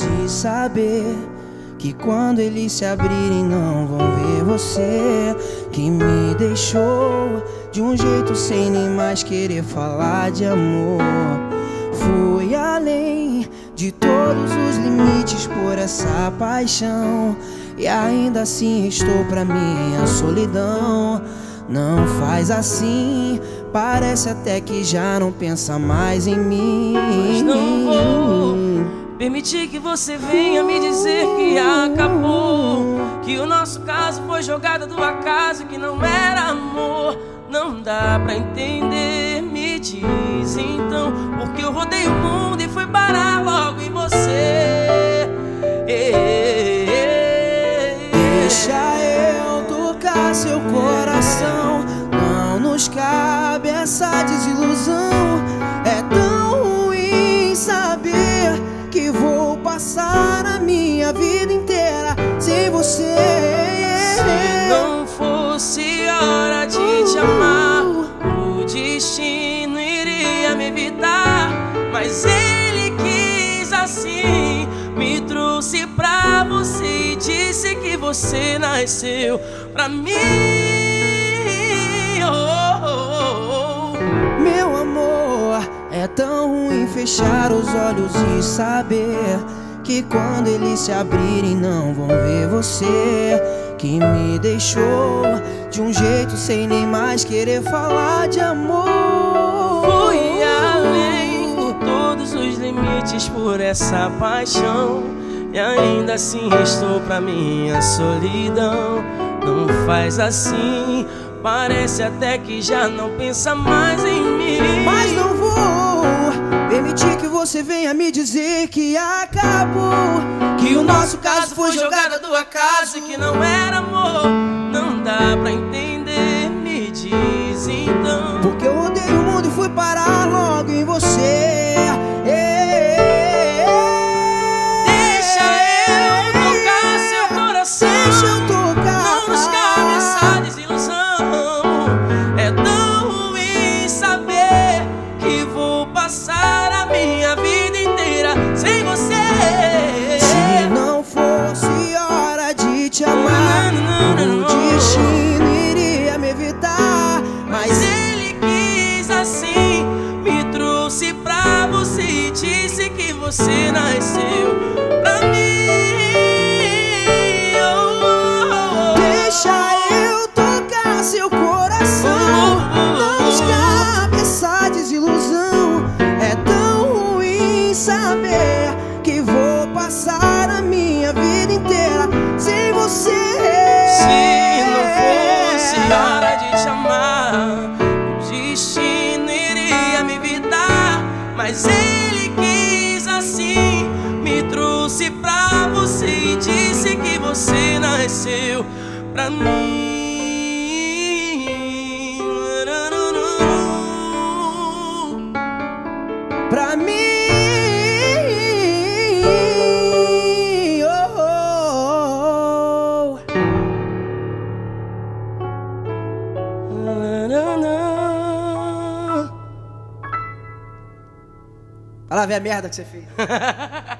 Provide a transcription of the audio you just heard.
e saber que quando eles se abrirem não vão ver você que me deixou de um jeito sem nem mais querer falar de amor. Fui além de todos os limites por essa paixão e ainda assim estou pra mim a solidão. Não faz assim, parece até que já não pensa mais em mim. Mas não vou permitir que você venha me dizer que acabou. Que o nosso caso foi jogada do acaso, que não era amor. Não dá pra entender, me diz então. Porque eu rodei o mundo e fui parar logo em você. Deixa eu tocar seu coração. Não nos cabe essa desilusão. Minha vida inteira sem você. Se não fosse a hora de te amar, o destino iria me evitar. Mas ele quis assim, me trouxe pra você e disse que você nasceu pra mim. Oh, oh, oh. Meu amor, é tão ruim fechar os olhos e saber que quando eles se abrirem não vão ver você que me deixou de um jeito sem nem mais querer falar de amor. Fui além de todos os limites por essa paixão e ainda assim restou pra mim a solidão. Não faz assim, parece até que já não pensa mais em mim. Mas não vou você venha me dizer que acabou. Que o nosso caso foi jogada do acaso e que não era amor. Não dá pra entender, nasceu pra mim. Oh, oh, oh. Deixa eu tocar seu coração. Não escape essa desilusão. É tão ruim saber que vou passar a minha vida inteira sem você. Se não fosse hora de te amar, o destino iria me evitar. Mas me trouxe pra você e disse que você nasceu pra mim. Pra mim. Oh, oh, oh. Fala, a merda que você fez.